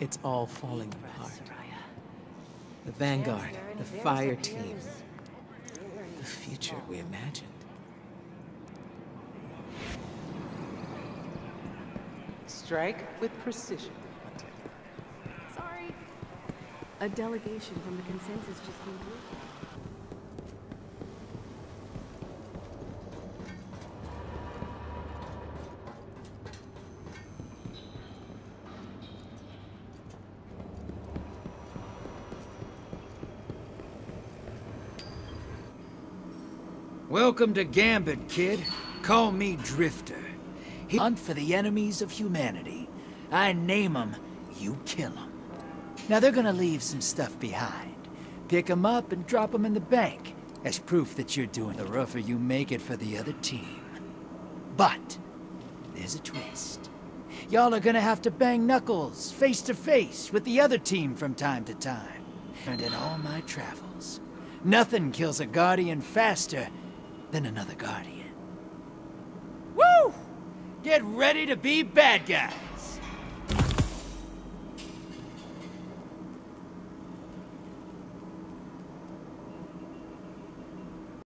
It's all falling apart. The Vanguard, the fire team. The future we imagined. Strike with precision, Sorry. A delegation from the consensus just came through. Welcome to Gambit, kid. Call me Drifter. He hunt for the enemies of humanity. I name 'em, you kill 'em. Now they're gonna leave some stuff behind. Pick 'em up and drop 'em in the bank as proof that you're doing the rougher you make it for the other team. But there's a twist. Y'all are gonna have to bang knuckles face to face with the other team from time to time. And in all my travels, nothing kills a Guardian faster than another Guardian. Woo! Get ready to be bad guys!